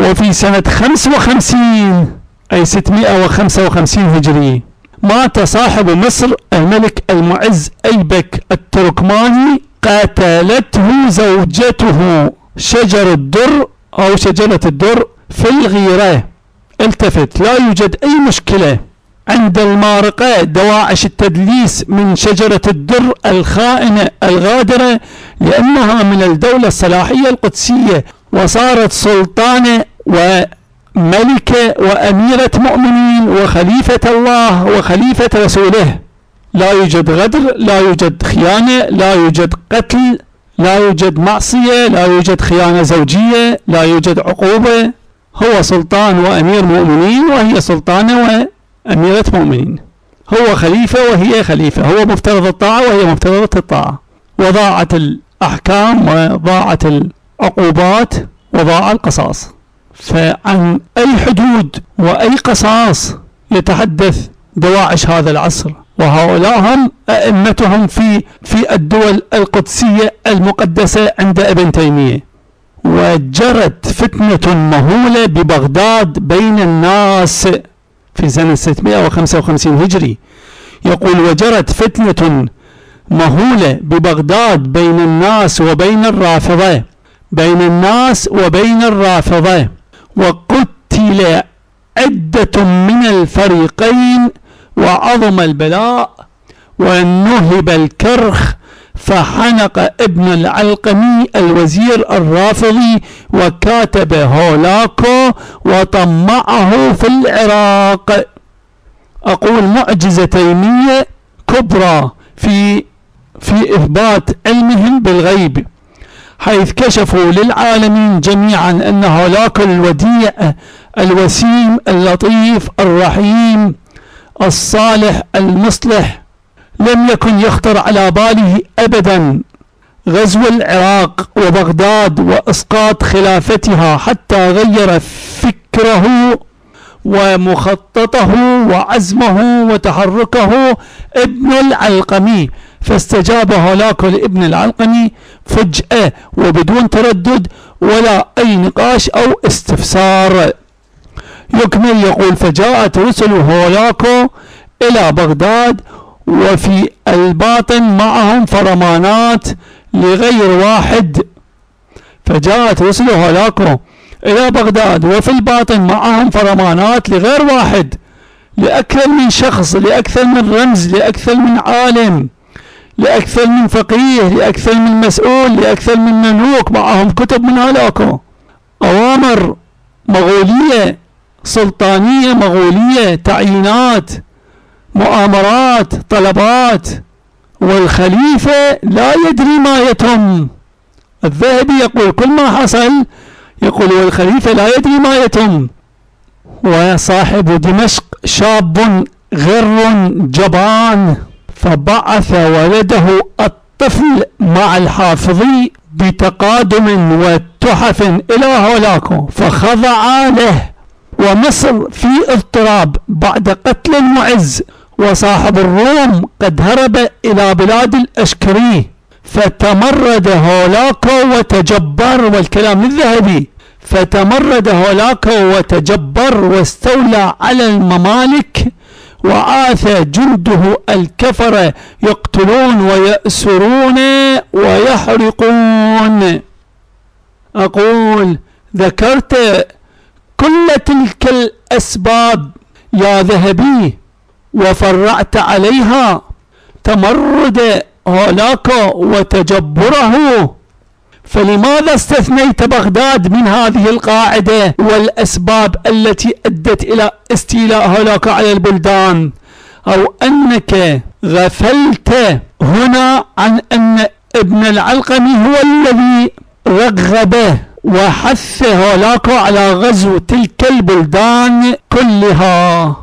وفي سنة 55 أي 655 هجري مات صاحب مصر الملك المعز أيبك التركماني قتلته زوجته شجر الدر أو شجرة الدر في الغيرة. التفت لا يوجد أي مشكلة. عند المارقة دواعش التدليس من شجرة الدر الخائنة الغادرة لأنها من الدولة الصلاحية القدسية. وصارت سلطانة وملكة وأميرة مؤمنين وخليفة الله وخليفة رسوله. لا يوجد غدر لا يوجد خيانة لا يوجد قتل لا يوجد معصية لا يوجد خيانة زوجية لا يوجد عقوبة. هو سلطان وأمير مؤمنين وهي سلطانة وأميرة مؤمنين هو خليفة وهي خليفة. هو مفترض الطاعة وهي مفترضة الطاعة. وضاعت الأحكام وضاعت العقوبات وضاع القصاص. فعن أي حدود وأي قصاص يتحدث دواعش هذا العصر؟ وهؤلاء هم أئمتهم في في الدول القدسية المقدسة عند ابن تيمية. وجرت فتنة مهولة ببغداد بين الناس في سنة 655 هجري. يقول وجرت فتنة مهولة ببغداد بين الناس وبين الرافضة. بين الناس وبين الرافضة وقتل عدة من الفريقين وعظم البلاء ونهب الكرخ فحنق ابن العلقمي الوزير الرافضي وكاتب هولاكو وطمعه في العراق. أقول معجزة تيمية كبرى في في إثبات علمهم بالغيب. حيث كشفوا للعالمين جميعا أن هولاكو الوديع الوسيم اللطيف الرحيم الصالح المصلح لم يكن يخطر على باله أبدا غزو العراق وبغداد وإسقاط خلافتها حتى غير فكره ومخططه وعزمه وتحركه ابن العلقمي فاستجاب هولاكو لابن العلقمي فجأة وبدون تردد ولا أي نقاش أو استفسار. يكمل يقول فجاءت رسل هولاكو إلى بغداد وفي الباطن معهم فرمانات لغير واحد. فجاءت رسل هولاكو إلى بغداد وفي الباطن معهم فرمانات لغير واحد لأكثر من شخص لأكثر من رمز لأكثر من عالم. لأكثر من فقيه لأكثر من مسؤول لأكثر من مملوك. معهم كتب من هولاكو أوامر مغولية سلطانية مغولية تعيينات مؤامرات طلبات. والخليفة لا يدري ما يتم الذهبي يقول كل ما حصل يقول والخليفة لا يدري ما يتم وصاحب دمشق شاب غر جبان. فبعث ولده الطفل مع الحافظي بتقادم وتحف إلى هولاكو فخضع له ومصر في اضطراب بعد قتل المعز وصاحب الروم قد هرب إلى بلاد الأشكري فتمرد هولاكو وتجبر والكلام الذهبي فتمرد هولاكو وتجبر واستولى على الممالك وعاث جنده الكفرة يقتلون ويأسرون ويحرقون. أقول ذكرت كل تلك الأسباب يا ذهبي وفرعت عليها. تمرد هولاكو وتجبره فلماذا استثنيت بغداد من هذه القاعدة والأسباب التي أدت إلى استيلاء هولاكو على البلدان؟ أو أنك غفلت هنا عن أن ابن العلقمي هو الذي رغبه وحث هولاكو على غزو تلك البلدان كلها.